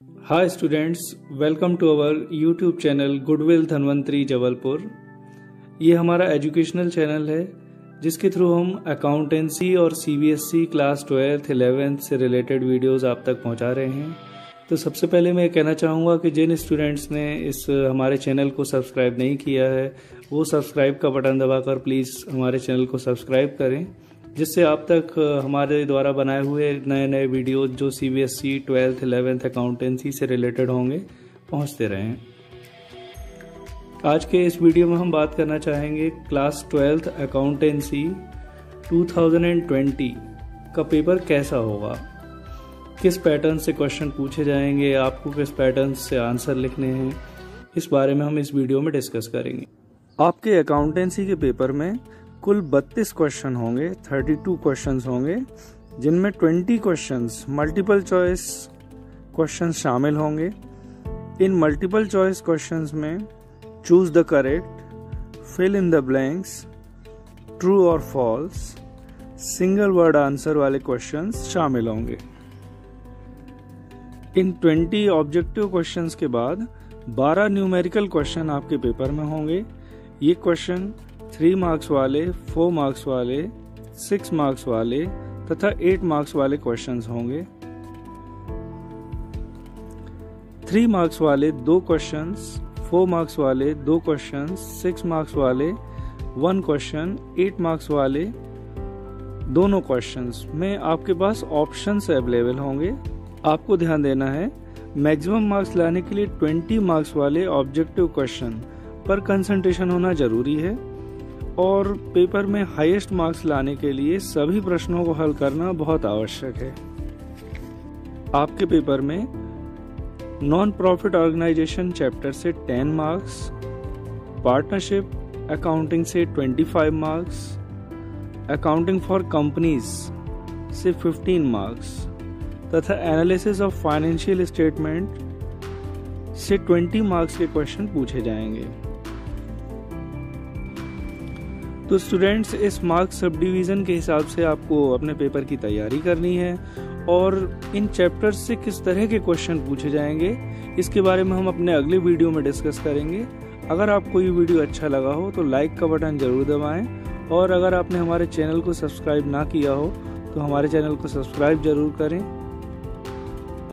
Hi students welcome to our YouTube channel Goodwill Dhanvantari Jabalpur ये हमारा educational channel है, जिसके थ्रू हम अकाउंटेंसी और सीबीएसई क्लास ट्वेल्थ इलेवेंथ से रिलेटेड वीडियोस आप तक पहुँचा रहे हैं। तो सबसे पहले मैं कहना चाहूँगा कि जिन स्टूडेंट्स ने इस हमारे चैनल को सब्सक्राइब नहीं किया है, वो सब्सक्राइब का बटन दबाकर प्लीज़ हमारे चैनल को सब्सक्राइब करें। जिससे आप तक हमारे द्वारा बनाए हुए नए नए वीडियो जो C B S C twelfth eleventh accountancy से रिलेटेड होंगे, पहुँचते रहें आज के इस वीडियो में हम बात करना चाहेंगे क्लास ट्वेल्थ अकाउंटेंसी 2020 का पेपर कैसा होगा? किस पैटर्न से क्वेश्चन पूछे जाएँगे, आपको किस पैटर्न से आंसर लिखने हैं? इस बारे में हम इस वीडियो में डिस्कस करेंगे। आपके अकाउंटेंसी के पेपर में कुल 32 क्वेश्चन होंगे 32 क्वेश्चंस होंगे, जिनमें 20 क्वेश्चंस मल्टीपल चॉइस क्वेश्चंस शामिल होंगे। इन मल्टीपल चॉइस क्वेश्चंस में choose the correct fill in the blanks true और फॉल्स सिंगल वर्ड आंसर वाले क्वेश्चंस शामिल होंगे। इन 20 ऑब्जेक्टिव क्वेश्चंस के बाद 12 न्यूमेरिकल क्वेश्चन आपके पेपर में होंगे। ये क्वेश्चन थ्री मार्क्स वाले फोर मार्क्स वाले सिक्स मार्क्स वाले तथा एट मार्क्स वाले क्वेश्चंस होंगे। थ्री मार्क्स वाले दो क्वेश्चंस फोर मार्क्स वाले दो क्वेश्चंस सिक्स मार्क्स वाले वन क्वेश्चन एट मार्क्स वाले दोनों क्वेश्चंस में आपके पास ऑप्शंस अवेलेबल होंगे। आपको ध्यान देना है मैक्सिमम मार्क्स लाने के लिए 20 मार्क्स वाले ऑब्जेक्टिव क्वेश्चन पर कंसंट्रेशन होना ज़रूरी है। और पेपर में हाईएस्ट मार्क्स लाने के लिए सभी प्रश्नों को हल करना बहुत आवश्यक है। आपके पेपर में नॉन प्रॉफिट ऑर्गेनाइजेशन चैप्टर से 10 मार्क्स पार्टनरशिप अकाउंटिंग से 25 मार्क्स अकाउंटिंग फॉर कंपनीज़ से 15 मार्क्स तथा एनालिसिस ऑफ़ फाइनेंशियल स्टेटमेंट से 20 मार्क्स के क्वेश्चन पूछे जाएँगे। तो स्टूडेंट्स इस मार्क्स सब डिवीज़न के हिसाब से आपको अपने पेपर की तैयारी करनी है और इन चैप्टर से किस तरह के क्वेश्चन पूछे जाएँगे, इसके बारे में हम अपने अगले वीडियो में डिस्कस करेंगे। अगर आपको ये वीडियो अच्छा लगा हो तो लाइक का बटन ज़रूर दबाएँ और अगर आपने हमारे चैनल को सब्सक्राइब ना किया हो तो हमारे चैनल को सब्सक्राइब ज़रूर करें।